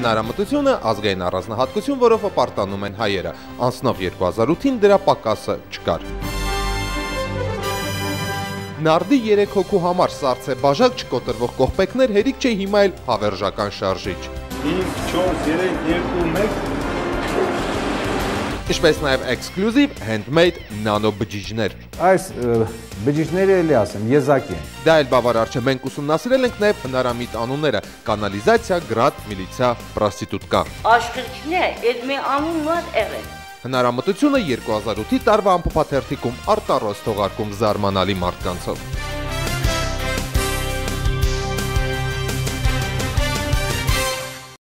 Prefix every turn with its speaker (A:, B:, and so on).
A: Հնարամտությունը ազգային առանձնահատկություն, որով պարտանում են հայերը։ Անցնող 2008-ին դրա պակասը չկար։ Նարդի 3 հոգու համար սարց է բաժակ չկոտրվող կողպեքներ հերիք չէ հիմա էլ հավերժական շարժիչ։
B: 5, 4, 3, 2, 1
A: Ինչպես նաև էքսկլյուզիվ handmade նանո բջիջներ։
C: Այս բջիջները էլի ասեմ, եզակի են։
A: Դա էլ բավարար չէ, մենք ուսումնասիրել ենք նաև հնարամիտ անունները՝ կանալիզացիա, գրադ, միլիցիա, պրոստիտուտկա։
D: Աշխիճն է, այդ մի անուն մար եղել։
A: Հնարամտությունը 2008-ի տարվա ամփոփաթերթիկում արտարոց թողարկում զարմանալի մարդկանցով։